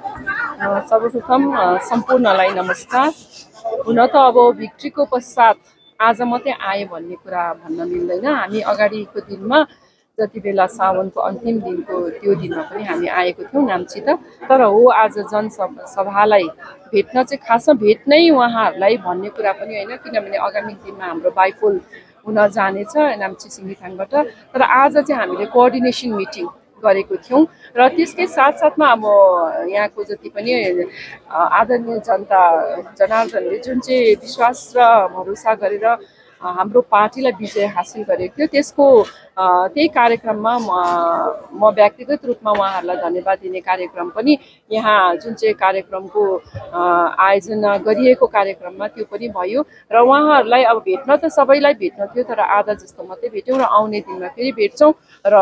सर्वप्रथम सम्पूर्णलाई नमस्कार। हुन त अब भिक्ट्रीको पश्चात आज मात्रै आयो भन्ने कुरा भन्न मिल्दैन। हामी अगाडिको दिनमा जति बेला सावनको अन्तिम दिनको त्यो दिनमा पनि हामी आएको थियौँ नाम्ची त तर हो आज जनसभा सभालाई भेट्न चाहिँ खासमा भेट्नै उहाँहरूलाई भन्ने कुरा पनि होइन किनभने आगामी दिनमा हाम्रो बाइपोल हुन जानेछ नाम्ची सिङ्गिथाङबाट तर आज चाहिँ हामीले कोअर्डिनेसन मिटिङ गरेको थियौँ र त्यसकै साथसाथमा अब यहाँको जति पनि आदरणीय जनता जनार्दनले जुन चाहिँ विश्वास र भरोसा गरेर हाम्रो पार्टीलाई विजय हासिल गरेको थियो। त्यसको त्यही कार्यक्रममा म व्यक्तिगत रूपमा उहाँहरूलाई धन्यवाद दिने कार्यक्रम पनि यहाँ जुन चाहिँ कार्यक्रमको आयोजना गरिएको कार्यक्रममा त्यो पनि भयो। र उहाँहरूलाई अब भेट्न त सबैलाई भेट्न थियो तर आधा जस्तो मात्रै भेट्यौँ र आउने दिनमा फेरि भेट्छौँ। र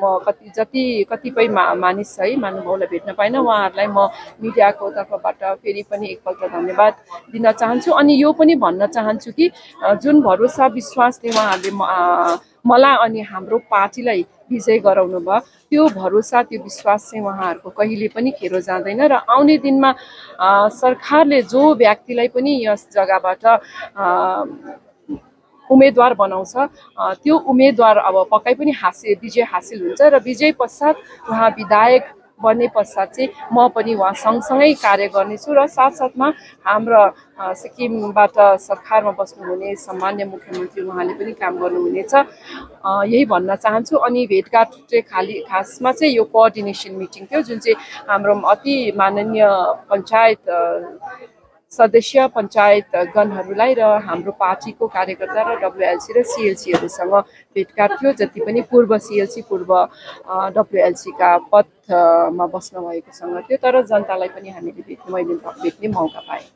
म कति जति कतिपय मा मानिस है महानुभावलाई भेट्न पाइनँ उहाँहरूलाई म मिडियाको तर्फबाट फेरि पनि एकपल्ट धन्यवाद दिन चाहन्छु। अनि यो पनि भन्न चाहन्छु कि जुन भरोसा विश्वासले उहाँहरूले मलाई अनि हाम्रो पार्टीलाई विजय गराउनु भयो। त्यो भरोसा त्यो विश्वास चाहिँ उहाँहरूको कहिले पनि खेरो जाँदैन र आउने दिनमा सरकारले जो व्यक्तिलाई पनि यस जग्गाबाट उम्मेदवार बनाउँछ त्यो उम्मेदवार अब पक्कै पनि हासिल विजय हासिल हुन्छ र विजय पश्चात उहाँ विधायक बन्ने पश्चात चाहिँ म पनि उहाँ सँगसँगै कार्य गर्नेछु र साथसाथमा हाम्रो सिक्किमबाट सरकारमा बस्नुहुने सामान्य मुख्यमन्त्री उहाँले पनि काम गर्नुहुनेछ। यही भन्न चाहन्छु अनि भेटघाट चाहिँ खालि खासमा चाहिँ यो कोअर्डिनेसन मिटिङ थियो जुन चाहिँ हाम्रो अति माननीय पञ्चायत सदस्य पञ्चायतगणहरूलाई र हाम्रो पार्टीको कार्यकर्ता र डब्लुएलसी र सिएलसीहरूसँग भेटघाट थियो जति पनि पूर्व सिएलसी पूर्व डब्लुएलसीका पदमा बस्न भएकोसँग थियो तर जनतालाई पनि हामीले भेट्ने मैले भेट्ने मौका पाएँ।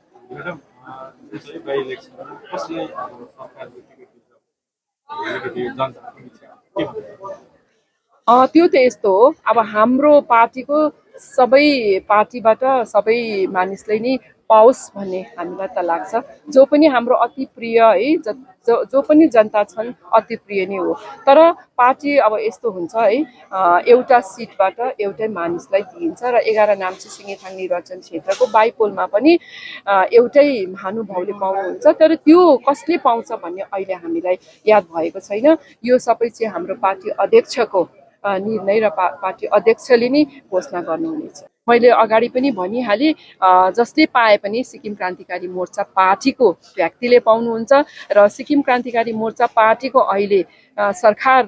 त्यो त यस्तो हो अब हाम्रो पार्टीको सबै पार्टीबाट सबै मानिसले नै पाओस् भन्ने हामीलाई त लाग्छ। जो पनि हाम्रो अति प्रिय है ज जो पनि जनता छन् अति प्रिय नै हो। तर पार्टी अब यस्तो हुन्छ है एउटा सिटबाट एउटै मानिसलाई दिइन्छ र एघार नाम्ची सिङ्गेथाङ निर्वाचन क्षेत्रको बाइपोलमा पनि एउटै महानुभावले पाउनुहुन्छ। तर त्यो कसले पाउँछ भन्ने अहिले हामीलाई याद भएको छैन। यो सबै चाहिँ हाम्रो पार्टी अध्यक्षको निर्णय र पार्टी अध्यक्षले नै घोषणा गर्नुहुनेछ। मैले अगाडि पनि भनिहालेँ जसले पाए पनि सिक्किम क्रान्तिकारी मोर्चा पार्टीको व्यक्तिले पाउनुहुन्छ र सिक्किम क्रान्तिकारी मोर्चा पार्टीको अहिले सरकार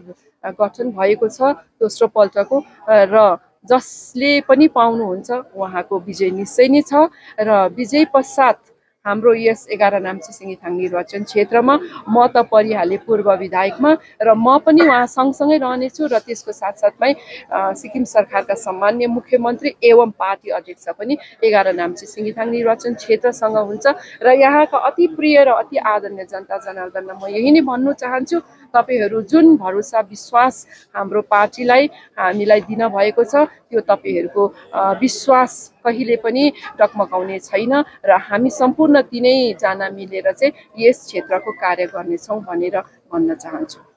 गठन भएको छ दोस्रो पल्टको र जसले पनि पाउनुहुन्छ उहाँको विजय निश्चय नै छ र विजय पश्चात हाम्रो यस एघार नाम्ची सिङ्गिथाङ निर्वाचन क्षेत्रमा म त परिहालेँ पूर्व विधायकमा र म पनि उहाँ सँगसँगै रहनेछु र त्यसको साथसाथमै सिक्किम सरकारका सम्मान्य मुख्यमन्त्री एवं पार्टी अध्यक्ष पनि एघार नाम्ची सिङ्गिथाङ निर्वाचन क्षेत्रसँग हुन्छ र यहाँका अति प्रिय र अति आदरणीय जनता जनार्दनलाई म यही नै भन्नु चाहन्छु। तपाईँहरू जुन भरोसा विश्वास हाम्रो पार्टीलाई हामीलाई दिन भएको छ त्यो तपाईँहरूको विश्वास कहिले पनि डगमगाउने छैन र हामी सम्पूर्ण तिनैजना मिलेर चाहिँ यस क्षेत्रको कार्य गर्नेछौँ भनेर भन्न चाहन्छु।